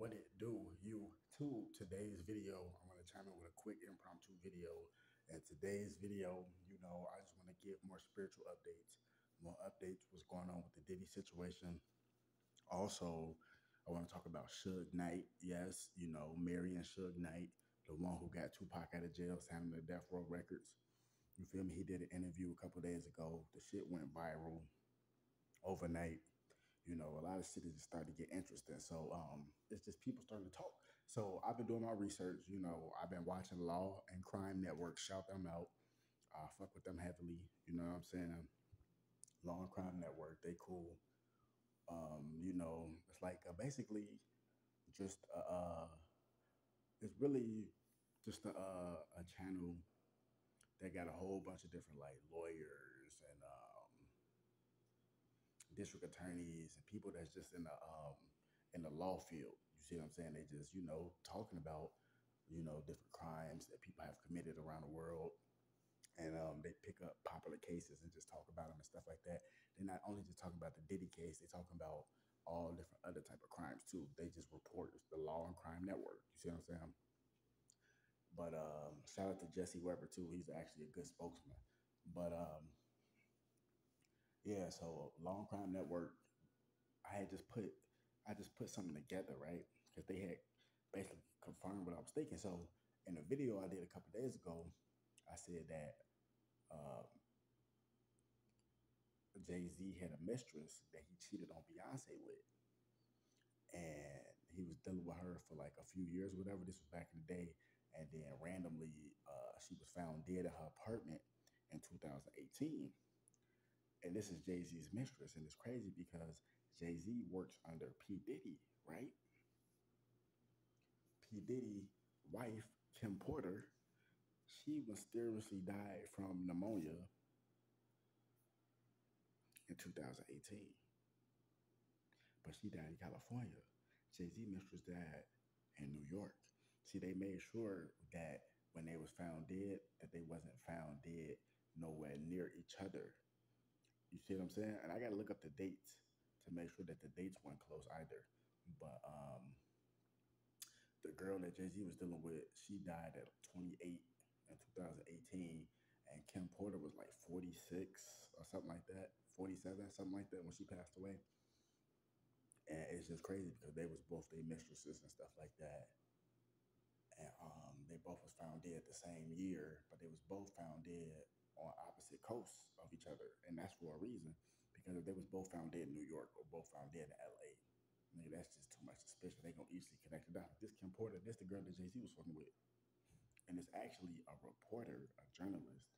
What it do, you to today's video. I'm gonna chime in with a quick impromptu video. And today's video, you know, I just want to give more spiritual updates, more updates what's going on with the Diddy situation. Also, I want to talk about Suge Knight. Yes, you know, Marion Suge Knight, the one who got Tupac out of jail, signing the Death Row Records. You feel me? He did an interview a couple days ago. The shit went viral overnight you know, a lot of cities started to get interesting. So um, it's just people starting to talk. So I've been doing my research. You know, I've been watching Law and Crime Network. Shout them out. I fuck with them heavily. You know what I'm saying? Law and Crime Network. They cool. Um, you know, it's like uh, basically just uh, uh, it's really just a, a channel that got a whole bunch of different like lawyers district attorneys and people that's just in the um, in the law field. You see what I'm saying? They just you know talking about you know different crimes that people have committed around the world, and um, they pick up popular cases and just talk about them and stuff like that. They're not only just talking about the Diddy case; they're talking about all different other type of crimes too. They just report the Law and Crime Network. You see what I'm saying? But um, shout out to Jesse Weber too. He's actually a good spokesman. But um, yeah, so Law and Crime Network, I had just put, I just put something together, right? Because they had basically confirmed what I was thinking. So in a video I did a couple days ago, I said that uh, Jay Z had a mistress that he cheated on Beyonce with, and he was dealing with her for like a few years, whatever. This was back in the day, and then randomly uh, she was found dead in her apartment in 2018 and this is Jay Z's mistress, and it's crazy because Jay Z works under P Diddy, right? P Diddy wife Kim Porter, she mysteriously died from pneumonia in 2018, but she died in California. Jay Z mistress died in New York. See, they made sure that when they was found dead, that they wasn't found dead nowhere near each other you see what I'm saying? And I got to look up the dates to make sure that the dates weren't close either. But um, the girl that Jay Z was dealing with, she died at 28 in 2018, and Kim Porter was like 46 or something like that, 47, something like that when she passed away. And it's just crazy because they was both their mistresses and stuff like that. And um, they both was found dead the same year, but they was both found dead on opposite coasts of each other, and that's for a reason. Because if they was both found dead in New York or both found dead in L.A., nigga, that's just too much suspicion. They gonna easily connect it down. This Kim Porter, this the girl that Jay Z was fucking with, and it's actually a reporter, a journalist.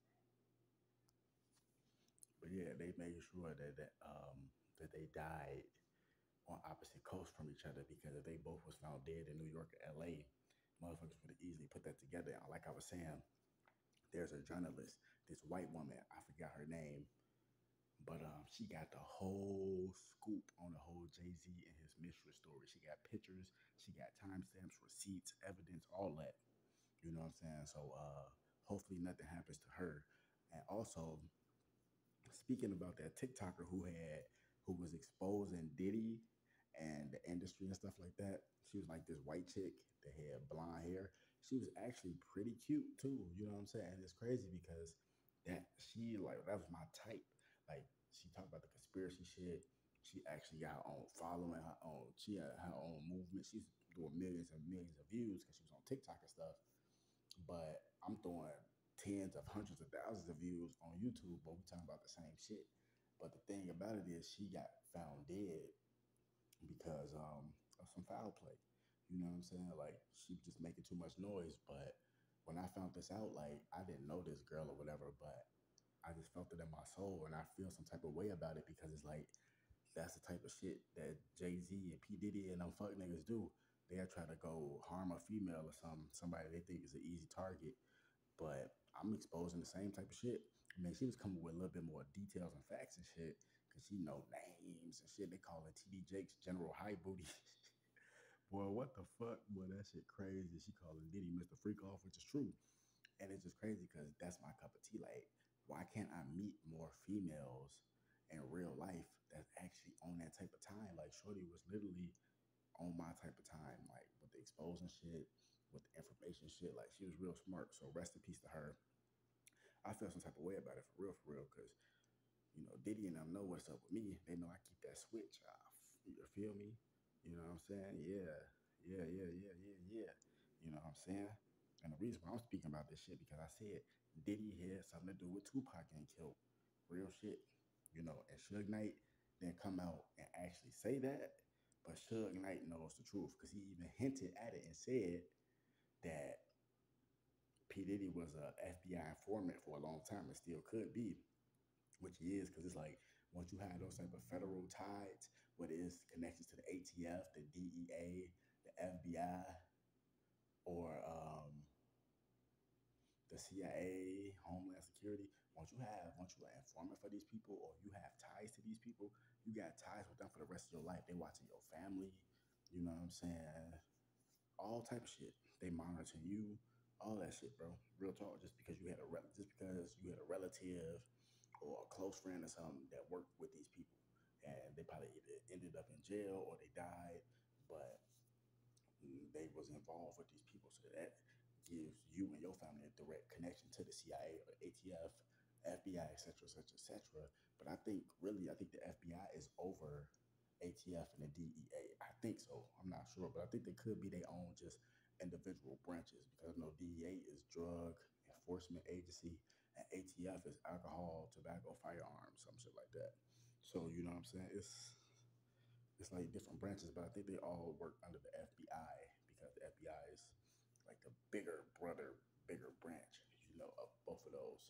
But yeah, they made sure that that um that they died on opposite coasts from each other because if they both was found dead in New York or L.A., motherfuckers would easily put that together. Like I was saying, there's a journalist, this white woman, I forgot her name, but um, she got the whole scoop on the whole Jay Z and his mistress story. She got pictures, she got timestamps, receipts, evidence, all that. You know what I'm saying? So uh, hopefully nothing happens to her. And also, speaking about that TikToker who had who was exposing Diddy and the industry and stuff like that. She was like this white chick that had blonde hair she was actually pretty cute too. You know what I'm saying? And it's crazy because that she like that was my type. Like she talked about the conspiracy shit. She actually got her own following, her own. She had her own movement. She's doing millions and millions of views because she was on TikTok and stuff. But I'm throwing tens of hundreds of thousands of views on YouTube, but we talking about the same shit. But the thing about it is, she got found dead because um, of some foul play. You know what I'm saying? Like she was just making too much noise. But when I found this out, like I didn't know this girl or whatever, but I just felt it in my soul and I feel some type of way about it because it's like that's the type of shit that Jay Z and P. Diddy and them fuck niggas do. They'll try to go harm a female or some somebody they think is an easy target. But I'm exposing the same type of shit. I mean, she was coming with a little bit more details and facts and shit because she know names and shit. They call it TD Jakes General High Booty. Boy, what the fuck? Boy, that shit crazy. She calling Diddy Mr. Freak off, which is true. And it's just crazy because that's my cup of tea. Like, why can't I meet more females in real life that's actually on that type of time? Like, Shorty was literally on my type of time, like with the exposing shit, with the information shit. Like she was real smart. So rest in peace to her. I feel some type of way about it for real, for real, because you know Diddy and them know what's up with me. They know I keep that switch off. You feel me? You know what I'm saying? Yeah, yeah, yeah, yeah, yeah, yeah. You know what I'm saying? And the reason why I'm speaking about this shit because I said Diddy had something to do with Tupac getting killed. Real shit. You know, and Suge Knight didn't come out and actually say that, but Suge Knight knows the truth because he even hinted at it and said that P. Diddy was a FBI informant for a long time and still could be, which he is because it's like once you have those type of federal ties, whether it's connections to the ATF, the DEA, the FBI, or um, the CIA, Homeland Security. Once you have, once you're an informant for these people, or you have ties to these people, you got ties with them for the rest of your life. They watching your family. You know what I'm saying? All type of shit. They monitoring you. All that shit, bro. Real talk. Just because you had a rel- just because you had a relative or a close friend or something that worked with these people, and they probably ended up in jail or they died, but they was involved with these people. So that gives you and your family a direct connection to the CIA or ATF, FBI, etc., etc., etc. But I think really, I think the FBI is over ATF and the DEA. I think so. I'm not sure, but I think they could be their own just individual branches because I know DEA is drug enforcement agency and ATF is alcohol, tobacco, firearms, some shit like that. So you know what I'm saying? It's it's like different branches, but I think they all work under the FBI because the FBI is like the bigger brother, bigger branch, you know, of both of those.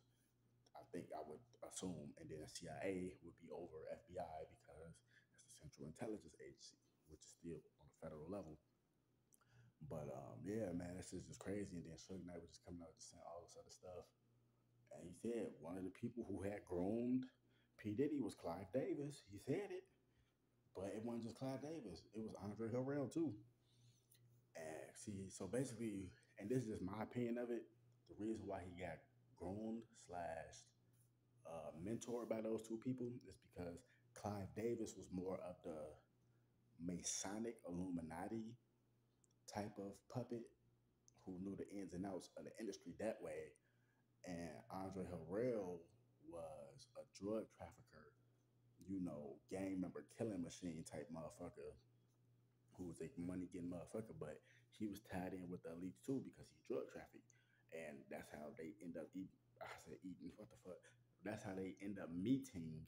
I think I would assume, and then the CIA would be over FBI because it's the Central Intelligence Agency, which is still on the federal level. But um, yeah, man, this is just crazy. And then Suge Knight was just coming out just saying all this other stuff. And he said one of the people who had groomed P. Diddy was Clive Davis. He said it. But it wasn't just Clive Davis. It was Andre Harrell too. And see, so basically, and this is just my opinion of it. The reason why he got groomed slash uh, mentored by those two people is because Clive Davis was more of the Masonic Illuminati type of puppet who knew the ins and outs of the industry that way. And Andre Harrell was a drug trafficker, you know, gang member, killing machine type motherfucker who was a money getting motherfucker, but he was tied in with the elites too because he drug trafficked. And that's how they end up eating. I said eating, what the fuck? That's how they end up meeting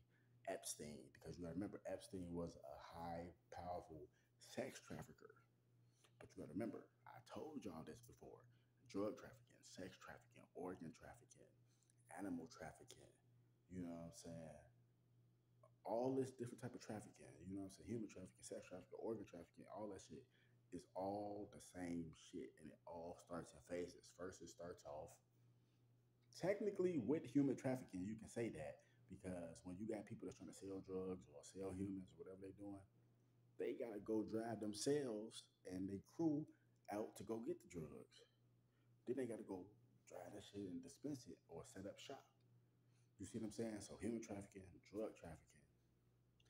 Epstein because you gotta remember Epstein was a high, powerful sex trafficker. But you gotta remember, I told y'all this before drug trafficking, sex trafficking, organ trafficking, animal trafficking, you know what I'm saying? All this different type of trafficking, you know what I'm saying? Human trafficking, sex trafficking, organ trafficking, all that shit is all the same shit and it all starts in phases. First, it starts off technically with human trafficking, you can say that because when you got people that's trying to sell drugs or sell humans or whatever they're doing, they gotta go drive themselves and their crew out to go get the drugs. Then they gotta go drive that shit and dispense it or set up shop. You see what I'm saying? So human trafficking, drug trafficking,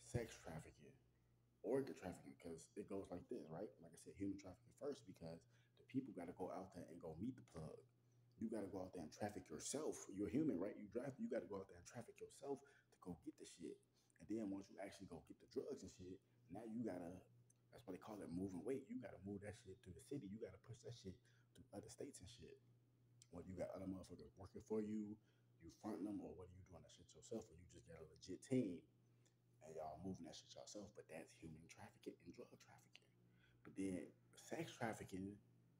sex trafficking, organ trafficking, because it goes like this, right? Like I said, human trafficking first because the people gotta go out there and go meet the plug you got to go out there and traffic yourself. You're human, right? You drive. You got to go out there and traffic yourself to go get the shit. And then once you actually go get the drugs and shit, now you gotta. That's why they call it moving weight. You gotta move that shit through the city. You gotta push that shit through other states and shit. Whether you got other motherfuckers working for you, you fronting them, or whether you doing that shit yourself, or you just got a legit team and y'all moving that shit yourself. But that's human trafficking and drug trafficking. But then sex trafficking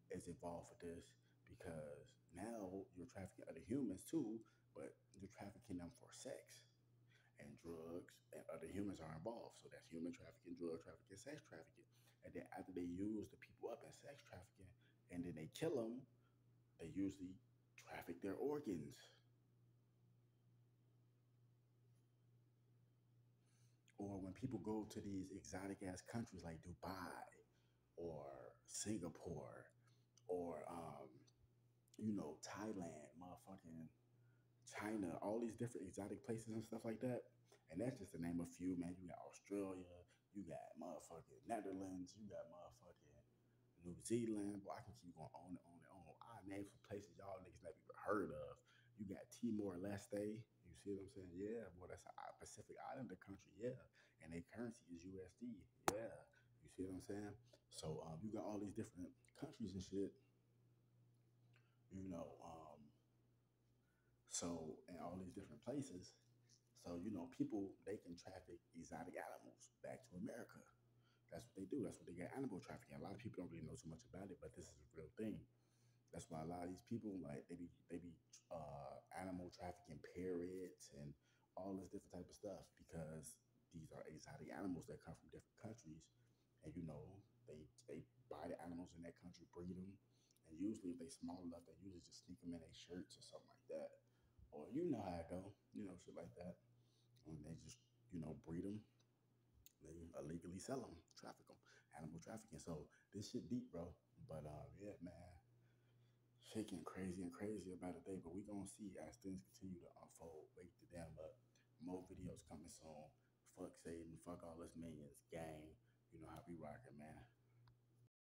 is involved with this because now you're trafficking other humans too, but you're trafficking them for sex and drugs, and other humans are involved. So that's human trafficking, drug trafficking, sex trafficking. And then after they use the people up in sex trafficking, and then they kill them, they usually traffic their organs. Or when people go to these exotic ass countries like Dubai or Singapore or um, you know, Thailand, motherfucking China, all these different exotic places and stuff like that. And that's just to name a few, man. You got Australia, You got motherfucking Netherlands. You got motherfucking New Zealand. Boy, I can keep going on and on and on. I name some places y'all niggas never even heard of. You got Timor Leste. You see what I'm saying? Yeah, boy, that's a Pacific Islander country. Yeah, and their currency is USD. Yeah, you see what I'm saying? So um, you got all these different countries and shit. You know, um, so in all these different places. So you know, people they can traffic exotic animals back to America. That's what they do. That's what they get animal trafficking. A lot of people don't really know too much about it, but this is a real thing. That's why a lot of these people like they be they be uh, animal trafficking parrots and all this different type of stuff because these are exotic animals that come from different countries, and you know they they buy the animals in that country, breed them, and usually if they small enough, they usually just sneak them in their shirts or something like that, or you know how it go, you know shit like that, and they just you know breed them, they illegally sell them, traffic them, animal trafficking. So this shit deep, bro. But uh, yeah, man shit getting crazy and crazy about it day, but we gonna see as things continue to unfold. Wake the damn up. More videos coming soon. Fuck Satan. Fuck all us minions. Gang. You know how we rocking, man.